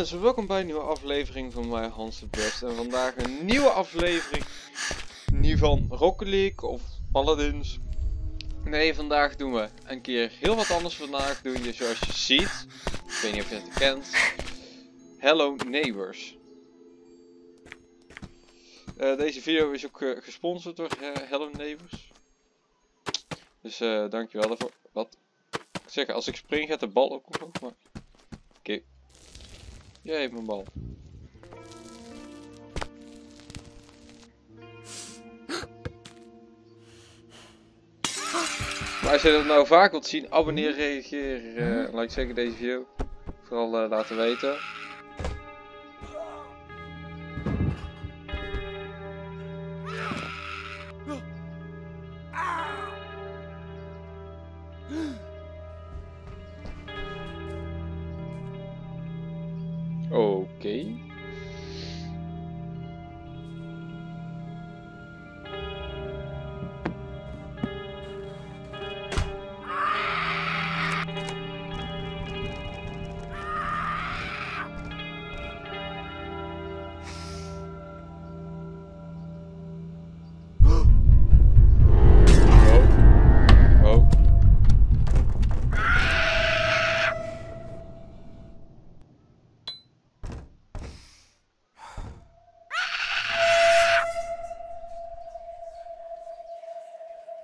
mensen, welkom bij een nieuwe aflevering van mij Hans de Best. En vandaag een nieuwe aflevering, niet van Rocket League of Paladins. Nee, vandaag doen we een keer heel wat anders. Vandaag doe je zoals je ziet, ik weet niet of je het kent, Hello Neighbors. Eh, deze video is ook eh, gesponsord door eh, Hello Neighbors. Dus dankjewel daarvoor. Wat? Ik zeg, als ik spring gaat de bal ook omhoog, maar... Oké. Heeft mijn bal. Maar als je dat nou vaak wilt zien, abonneer, reageer, eh like zeker deze video. Vooral eh, laten weten.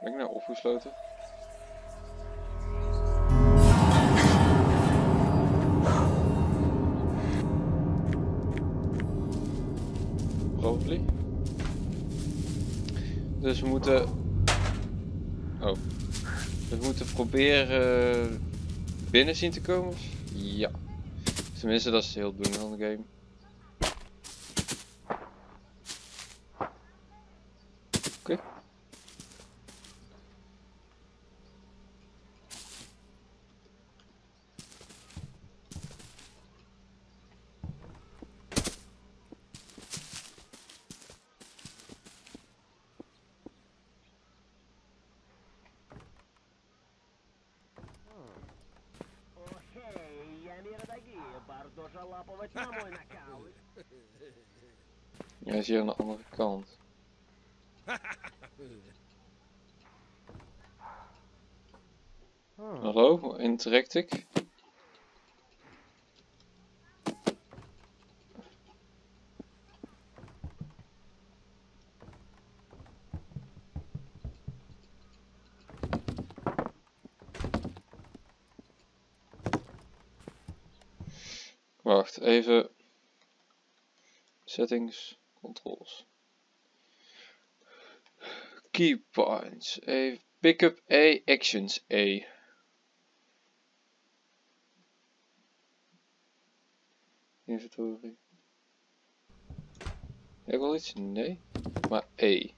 Ben ik nou opgesloten? Probably. Dus we moeten... Oh. We moeten proberen binnen zien te komen? Ja. Tenminste, dat is heel doen van de game. Jij ja, is hier aan de andere kant. Oh. Hallo, interact ik? Wacht, even Settings, controls. Key points. Even pick up A, actions A. Inventory. Heb ik wel iets? Nee. Maar E.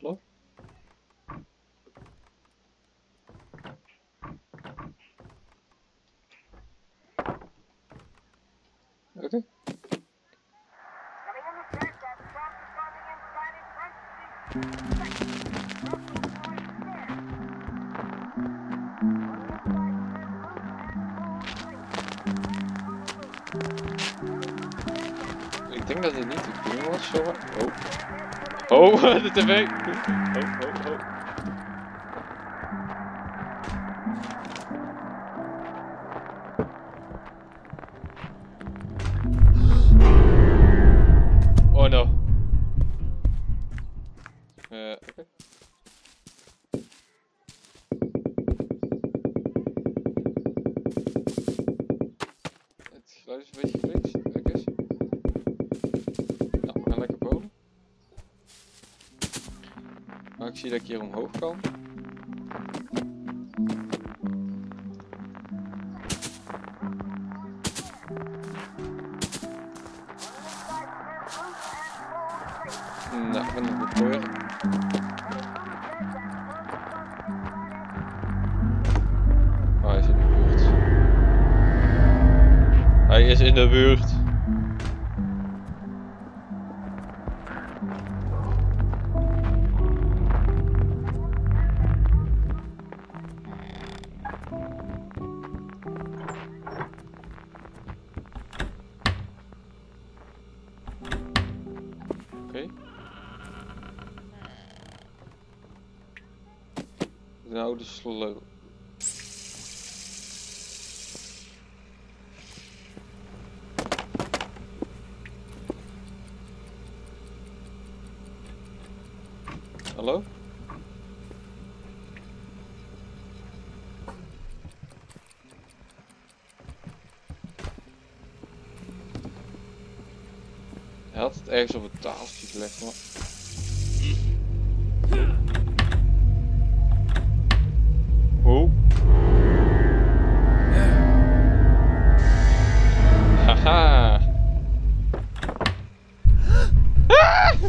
Hallo? Oké. Ik denk dat dit niet te doen was, zo. Oh. Oh, de tv. Oh, oh. Oh geluid is een beetje gefixt, I guess. Nou, we gaan lekker bowlen. Maar ik zie dat ik hier omhoog kan. in de buurt. oude sloot. Ergens op het tafeltje gelegd, maar... Oh. Haha. Ah!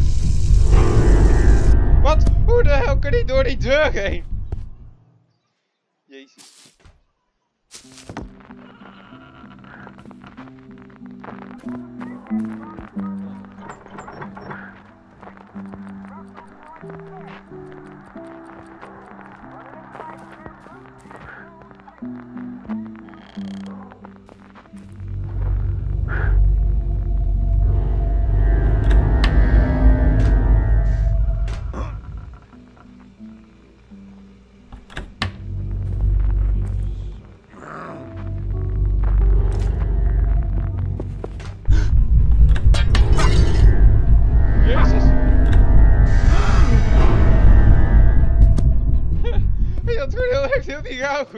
Wat? Hoe de hel kan hij door die deur heen? Jezus. Jezus.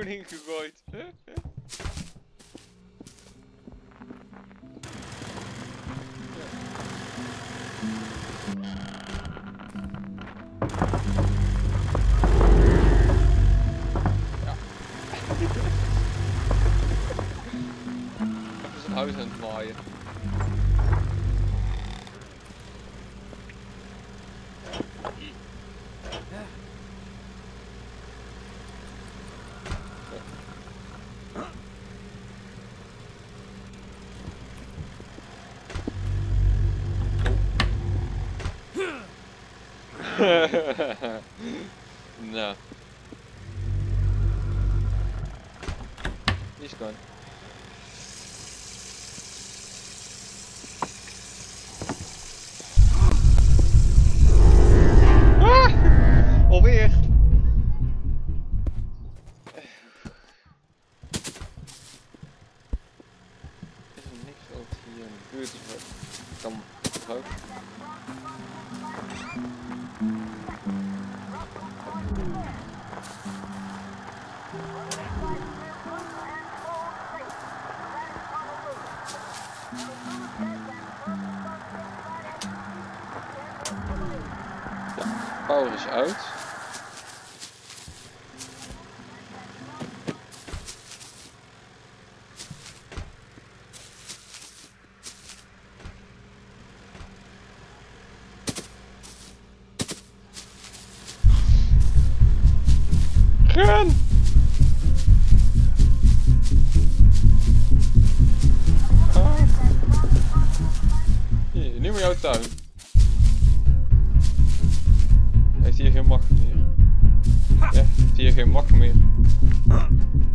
Die Die is gone. Ah! Alweer. Er niks Power is uit. it.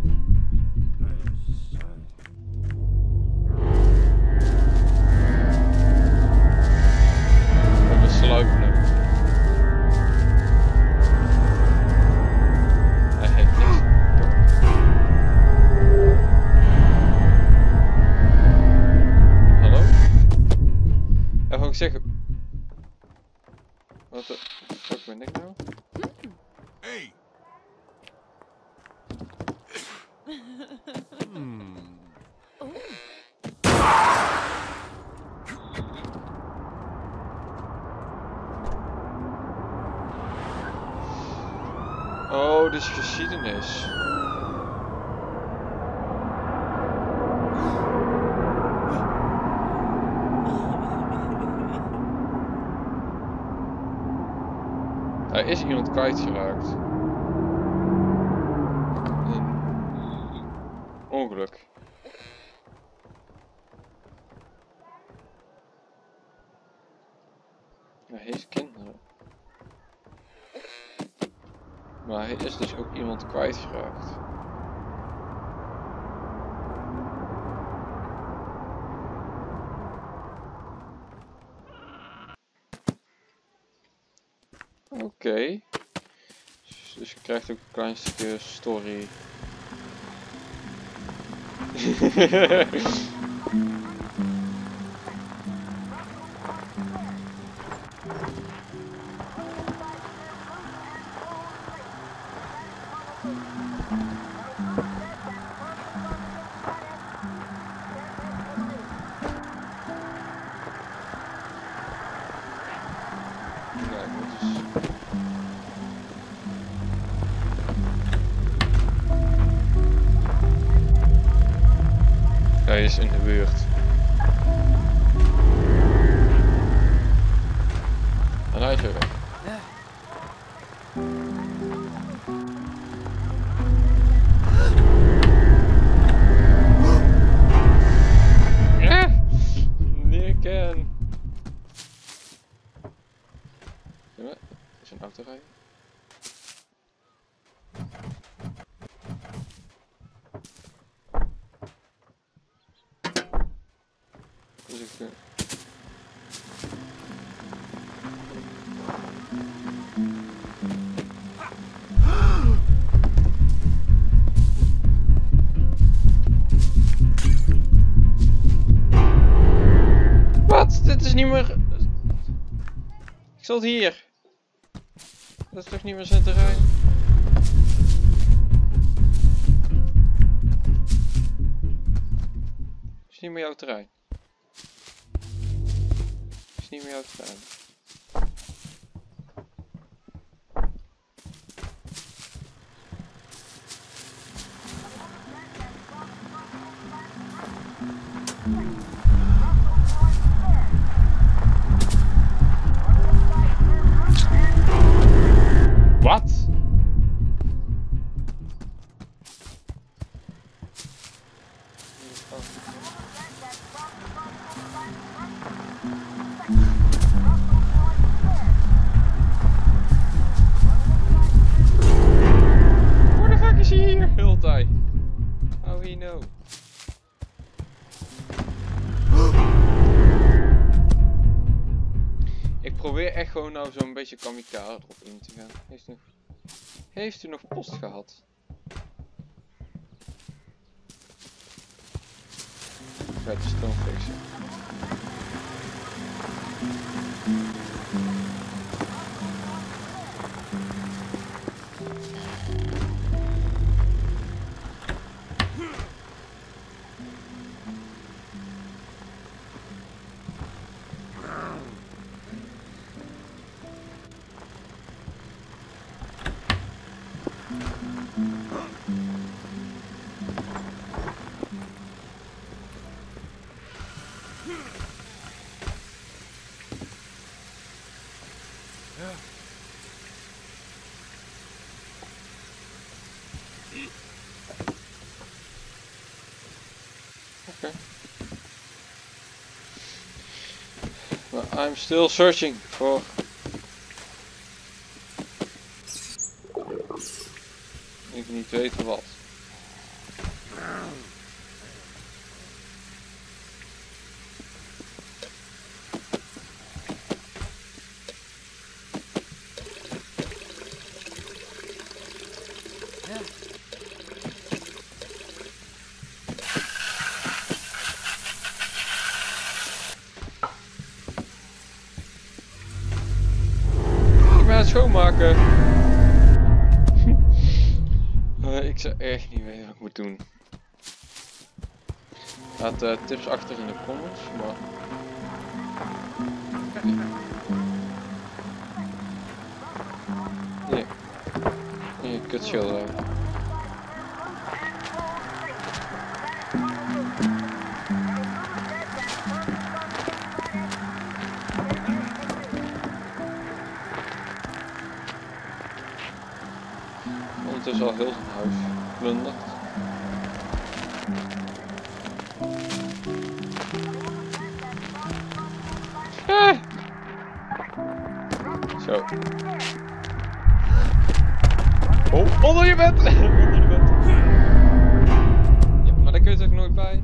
Er is iemand kwijtgeraakt. Een ongeluk. Hij heeft kinderen. Maar hij is dus ook iemand kwijtgeraakt. Oké. S- Dus je krijgt ook een klein stukje story. is in de buurt. Zat hier. Dat is toch niet meer zijn terrein? is niet meer jouw terrein. is niet meer jouw terrein. Hoe de fuck is hij hier? Tijd. How he know? Ik probeer echt gewoon nou zo'n beetje kamikaze erop in te gaan. Heeft u nog post gehad? Redstone Fiction. I'm still searching for. Schoonmaken. Eh, ik zou echt niet weten wat ik moet doen. Laat eh, tips achter in de comments, maar... Nee. Nee, schilderen. Ondertussen al heel zijn huis plunderd. Ah! Zo. Oh, onder je bed! onder je bed. Ja, maar daar kun je toch nooit bij?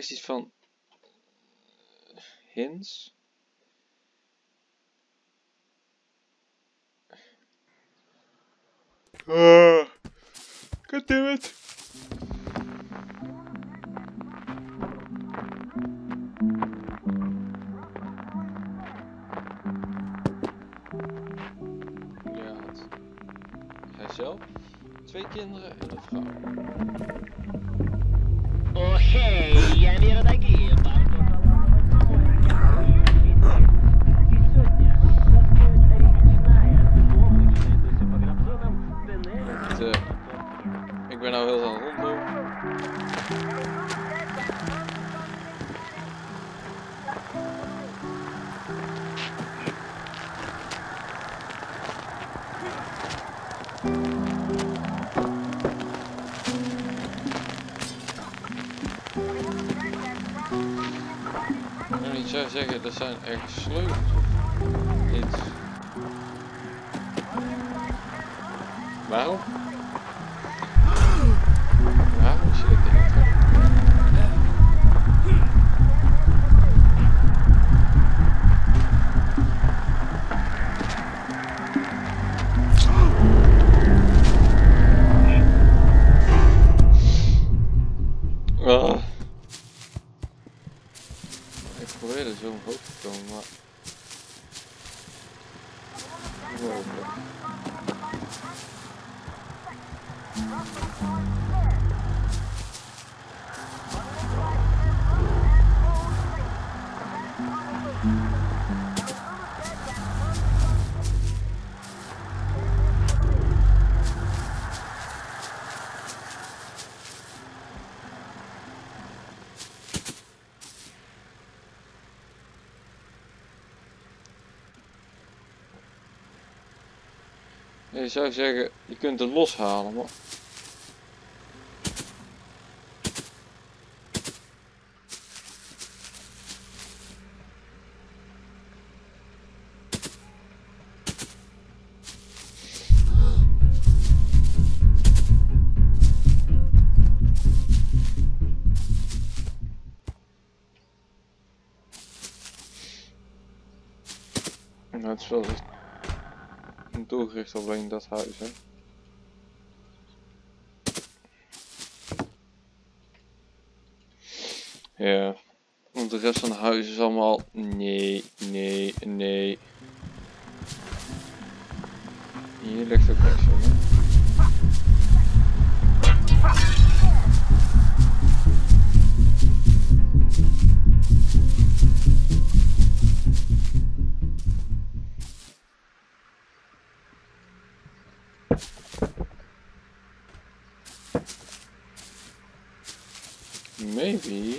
Er iets van hints? Uh, God damn it. Ja, het- hij zelf, twee kinderen en een vrouw. Oh, hey, ya vieron aquí. Er Ik probeerde zo omhoog te komen, maar... Onmogelijk. Zou zeggen, je kunt het loshalen, maar... Nou, het is wel echt doelgericht op alleen dat huis, hè. Ja, want de rest van het huis is allemaal nee, nee, nee. Hier ligt ook niks van, Maybe.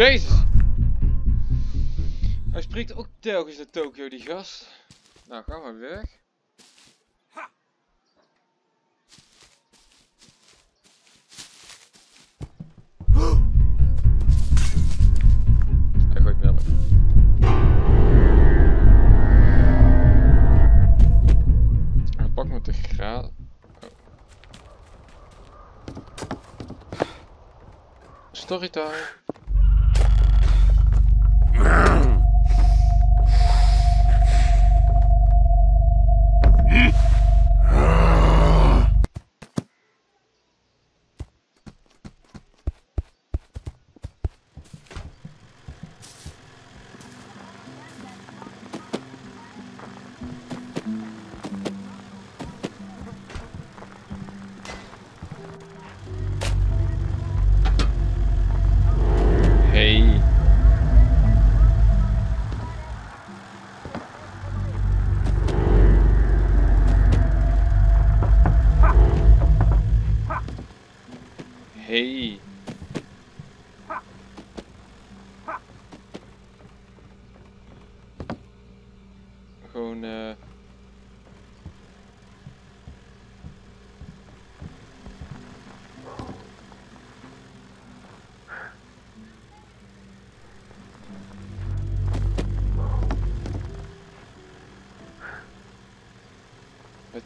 Jezus! Hij spreekt ook telkens naar Tokio, die gast. Nou, ga maar weg. Hij gooit melk. Hij pakt met de graad. Storytime.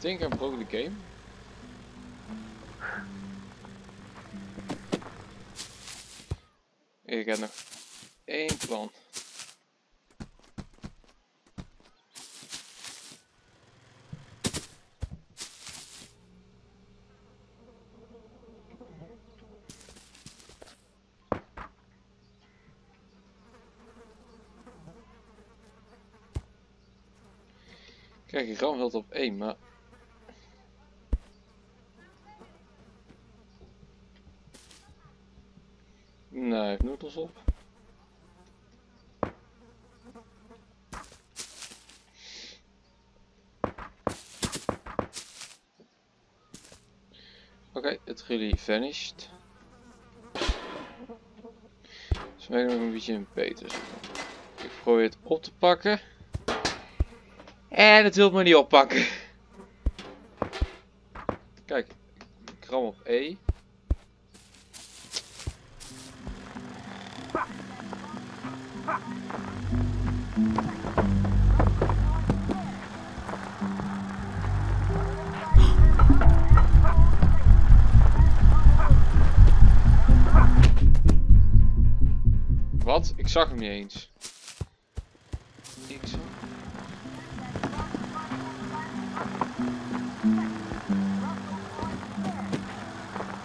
Think I broke the game. Ik heb nog één plan. Kijk, ik ram wel op één, maar Nee, hij heeft noedels op. Really vanished. Dus nog een beetje een beter. Ik probeer het op te pakken. En het wil me niet oppakken. Zag hem niet eens. Ik zag...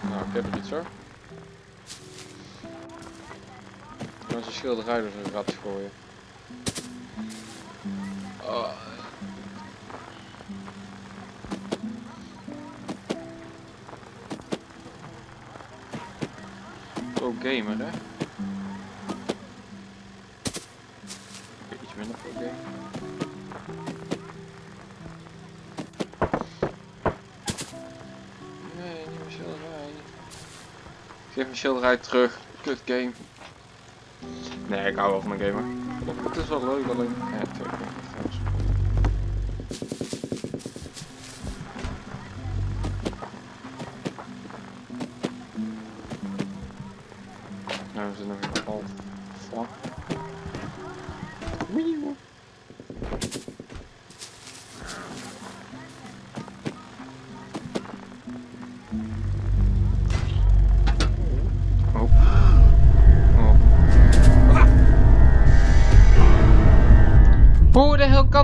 Nou, ik heb er iets hoor. Ik kan zijn schilderij door zijn rat gooien. Geef mijn schilderij terug. Kut game. Nee, ik hou wel van mijn gamer. Het is wel leuk, alleen... Ja, twee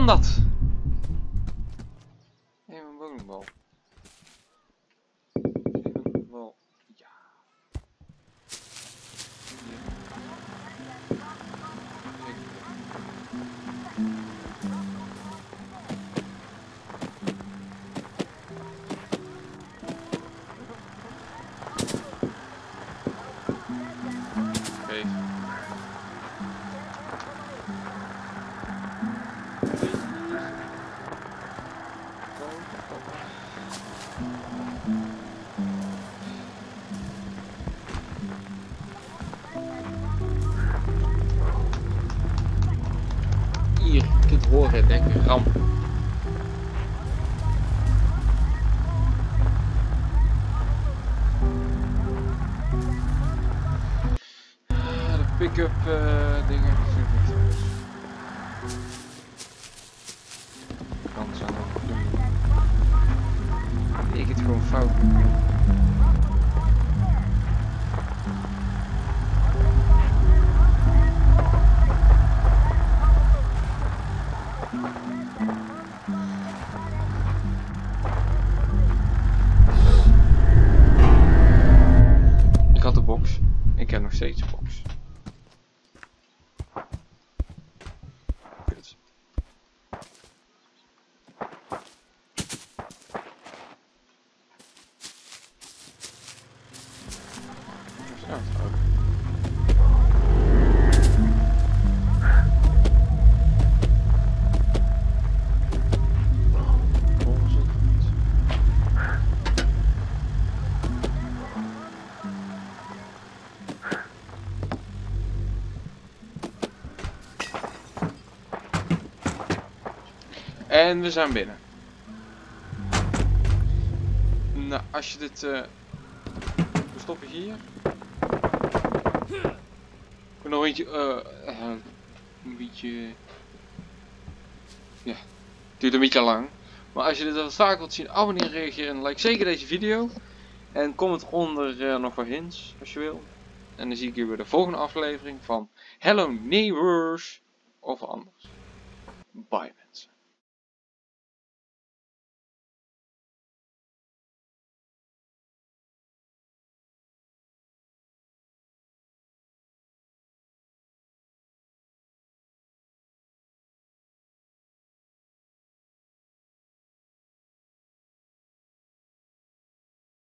kan dat? Ik En we zijn binnen. Nou, als je dit... eh We stoppen hier. Ik nog eentje... eh eh, een beetje... Ja, duurt een beetje lang. Maar als je dit wat vaker wilt zien, abonneer, reageer en like zeker deze video. En comment onder nog wat hints, als je wil. En dan zie ik je bij de volgende aflevering van Hello Neighbors. Of anders. Bye.